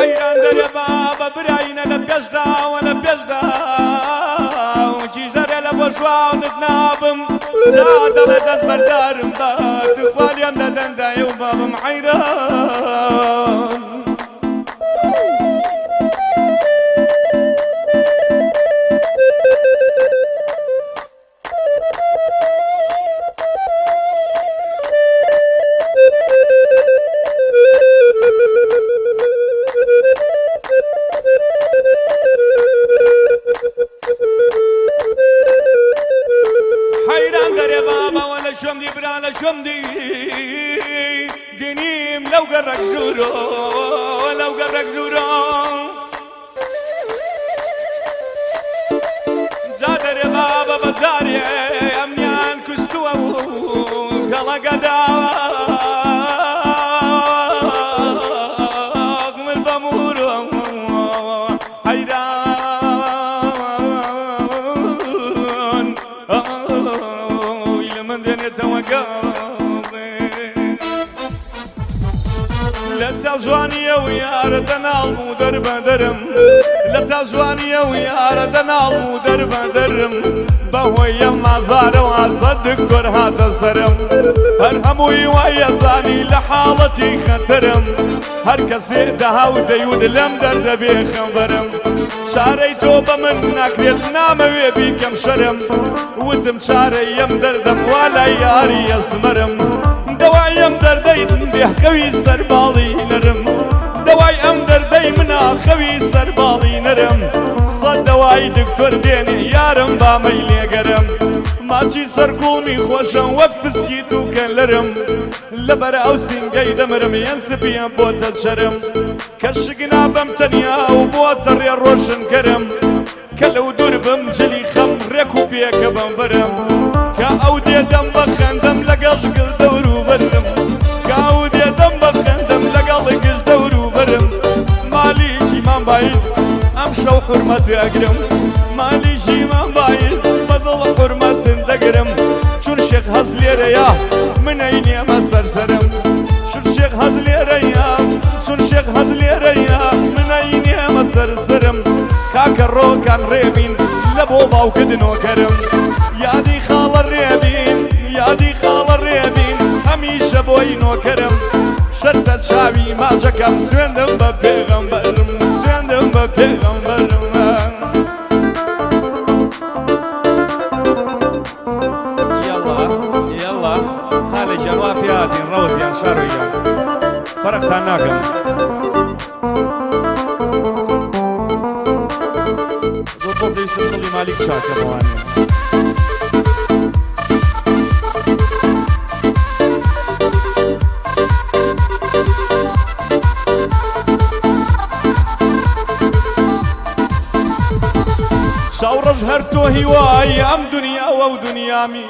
حیران دەرێ بابا براینە لە پێشداوە لە پێشدا جیژەرێ لە بۆشواونت نابم جا دەڵێ دەست بەردارم با دووالیم لە دەندای و بابم حیران زورو ولو قبرك زورو زادر يا بابا بزاري اميان كستوا قلا قداوة Oh, البمورو حيران ويل من دين لە تا جوانیە و یارە دەناڵ و دەربە دەرم لە تا جوانیە و یارە دەناڵ و دەربە دەرم بەهۆیە مازارەوە سەدک گۆر هاتە سرم هەر هەمووی وایە زانی لە حاڵەتی خەترم هەر کەسێ دەهاو دەیود لەم دەردەبێ خەمبەرم چارەی تۆ بە من ناکرێت نامەوێ بیکەم شەرم وتم چارە یەم دەردەم وا لای یاری ئەسمەرم. دەوایم دەردەی بێخەوی سەرباڵی نەرم دەوای ئەم دەردەی منە خەوی سەرباڵی نەرم سەد دەوای دکتۆر دێنێ یارم بامەی لێگەرم ماچی سەرکوڵمی خۆشم وەک پسکی دووکە لەرم لەبەر ئەو سینگەی دەمرم یەن سپیان بۆتە چرم کە شگنا بەم تەنیا و بۆتە ڕێ ڕۆشن کەرم کە لەو دوور بم جلی خەم ڕێک و پێکە بم برم کە ئەو دێدەم بە خەندەم لەگەڵ گل دەور حرمەتی ئەگرم مالی ژیمان باعز بەدڵ حرمەتن دەگرم چون شێخ هەز لێرەیە منەی نیێمە سەرسرم چون شێخ هەز لێرەیە چون شێخ هەز لێرەیە منەی نیێمە سەرسرم کاکە ڕۆکان ڕێبین لە بۆ باوکردنۆکەرم یادی خاڵە ڕێبین یادی خاڵە ڕێبین هەمیشە بۆی نۆکەرم شەرتە چاوی ماچەکەم سوێندم بە پێغم بەرم سوێندم بە پێغم جیان وا پیا دین ڕەوەزیان شارۆیان فەرقتان ناکەم زۆر بەزەویستم دڵی مالیک چاکەمەوانێ شاو ڕژ هەر تۆ هیوای ئەم دنیا ئەوە و دنیامی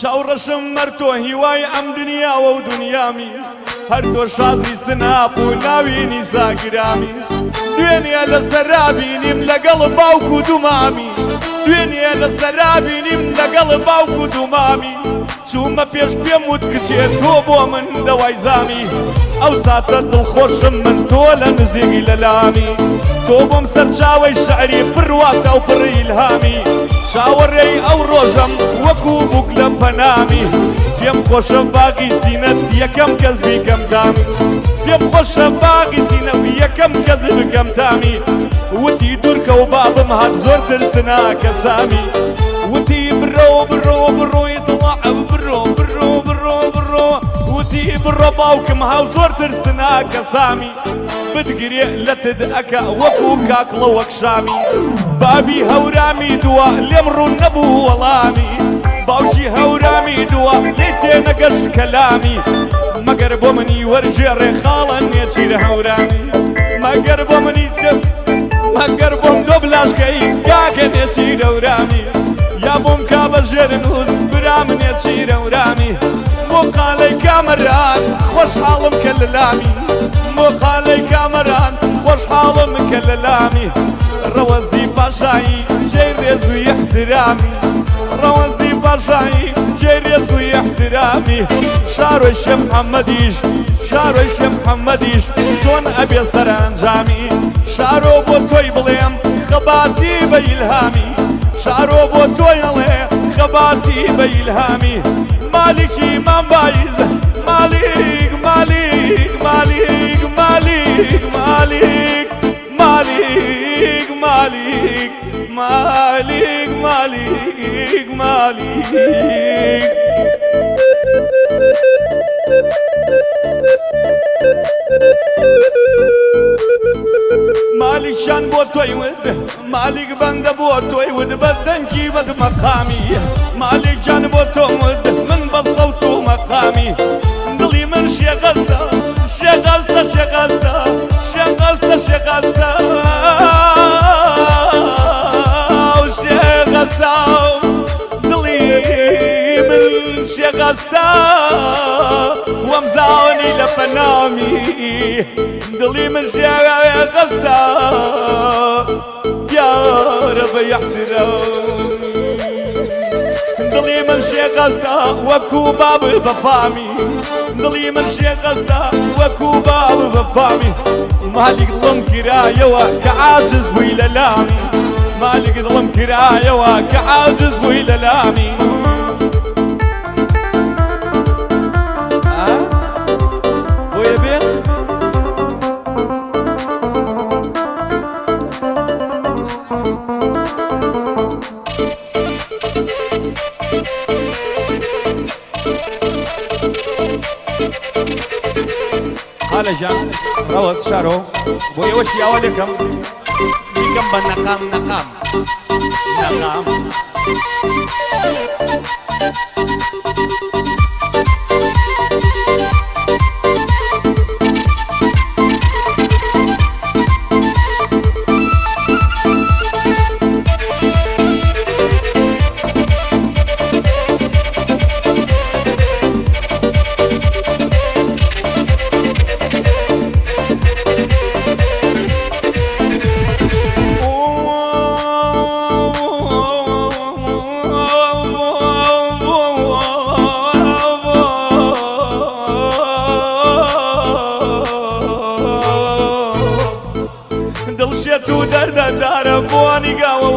چاو ڕەشم مەەر تۆ هیوای ئەم دنیاوە و دنیامی هەر تۆ شازی سناپ و ناوینی زاگرامی دوێنێ لە سەرابینیم لەگەڵ باوک و دومامی دوێنێ لە سەرابینیم لەگەڵ باوک و دومامی چوومە پێش پێم وت کچێت تۆ بۆ من دەوایزامی ئەو ساتە دڵخۆشم من تۆ لە نزیگی لە لامی تۆ بۆم سەرچاوی شعری پڕواتە و پڕیلهامی چاوەڕێی ئەو ڕۆژەم وەکو بووک لە پەنامی پێم خۆشە باقی سینەت یەکەم کەس بیکەم دامی پێم خۆشە باقی سینەوی یەکەم کەس بکەم تامی وتی دوورکە و بابم هات زۆر ترسنا کەسامی. باوکم هاو زۆر ترسنا کەسامی بگرێ لە تد ئەکە وەکو کاکڵە وەکشامی بابی هەورامی دووە لێم ڕوون نەبوو وەڵامی باوشی هەورامی دووە لێ تێنەگەشت کەلامی مەگەر بۆ منی وەرژێ ڕێخاڵە نێچیرە هەورامی مەگەر بۆ منی مەگەر بۆم دۆ بلاشکەی کاکە نێچیرە ورامی یا بۆم کا بە ژێرن وز برا منێ چیرە ورامی بۆ قالەی کامەران خۆشحاڵم کە لە لامی بۆ قالەی کامەران خۆشحاڵم کە لە لامی ڕەوەزی پاشایی جێ ڕێز و یەحترامی ڕەوەزی پاشایی جێ ڕێز و یەحترامی شارۆی شێ محەممەدیش شارۆی شێ محەممەدیش چۆن ئەبێ سەرنجامی شارۆ بۆ تۆی بڵێم خەباتی بە ئیلهامی شارۆ بۆ تۆی ئەڵێ خەباتی بە ئیلهامی Malik Imam Baiz Malik, Malik, Malik, Malik, Malik Malik, Malik, Malik, Malik, Malik شان بۆ تۆی ود مالیک بەندە بۆ تۆی ود بەدەنگی بەد مەقامی مالیک جان بۆ تۆم ود من بە سەوت و مەقامی دڵی من شێغەستە شێغەستە شێغەستە شێغەستە شێغەستە شێغەستە دڵی من شێغەستە وەمزاوەنی لە فەنامی دڵی من شێغەستە غزه يا ربي احترامي ضلي شيخ غزه واكو باب بفامي ضلي شيخ غزه واكو باب بفامي مالك ظلم كراية عاجز بوي للامي مالك ظلم كراية وكعاجز عاجز للامي deja rawar sharo boye washi yawa de kam ni ban nakam nakam nakam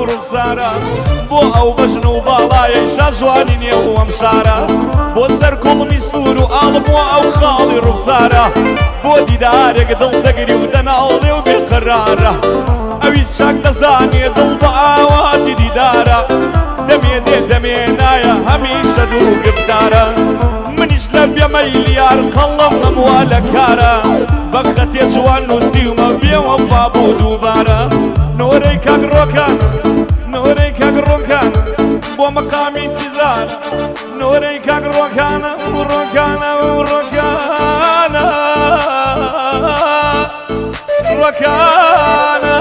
و رخسارە بۆ ئەو بەژن و باڵایە شە جوانی نێ و ئەم شارە بۆ سەر کوڵمی سوور و ئاڵبووە ئەو خاڵی ڕوخسارە بۆ دیدارێک دڵ دەگری و دەناڵێ و بێقرارە ئەوی چاک دەزانێ دڵ بە ئاواتی دیدارە دەمێنێ دەمێنایە هەمیشە دوو گفتارە منیش لە بێمەلیار قەڵم هەمووە لە کارە بەخەتێ جوان نووسیمە بێوەفا بۆ دووبارە نۆ مەقامی انتیزار نۆرەی کاک ڕۆکانە و ڕۆکانە و ڕۆکانە ڕۆکانە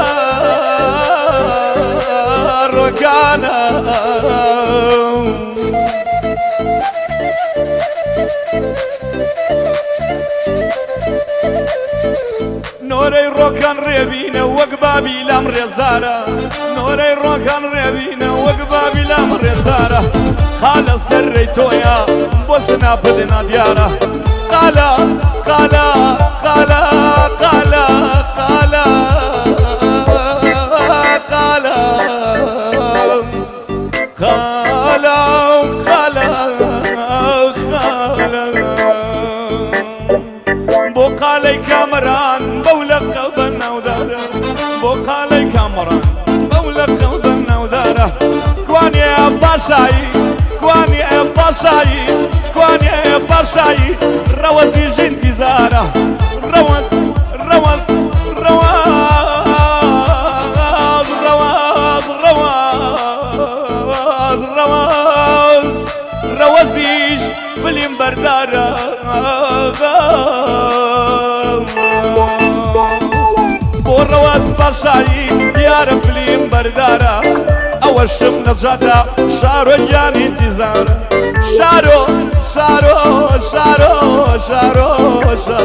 ڕۆکانە نۆرەی ڕۆکان ڕێبینە وەک بابی لام ڕێزدارە نۆرەی ڕۆکان ڕێبینە بابی لام ڕێدارە خالە سەرڕێی تۆیە بۆ سنا بدنا دیارە قالە قالە قالە قالە قالە pasai, kwani é é e pasai, kwani e pasai, rawasi gente zara, rawas, rawas, rawas, rawas, rawas, rawas, rawasi filim bardara. Borrawas pasai, yar filim bardara. ئەوەشم نەجادا شارۆیانی دیزانە يعني شارۆ شارو شارو شارو شارو شارو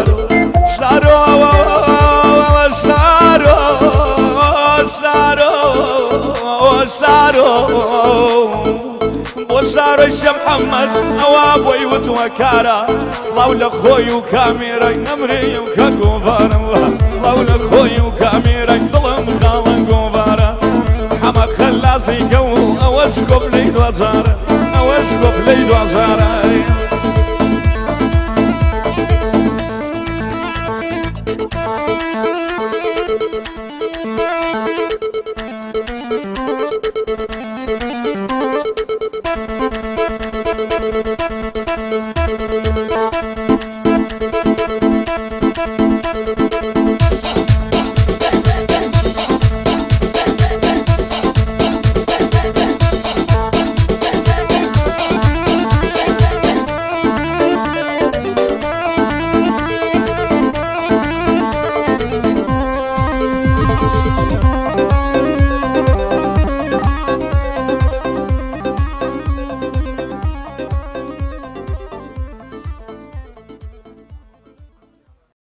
شارو شارو شارو شارو شارو شارو وتوە کارە سڵاو لە خۆی و کامێرەی نەمرێ و کە گۆڤارم وە سڵاو لە خۆی و کامێرەی razem ją, a łaskowlej do azara, a łaskowlej do azara.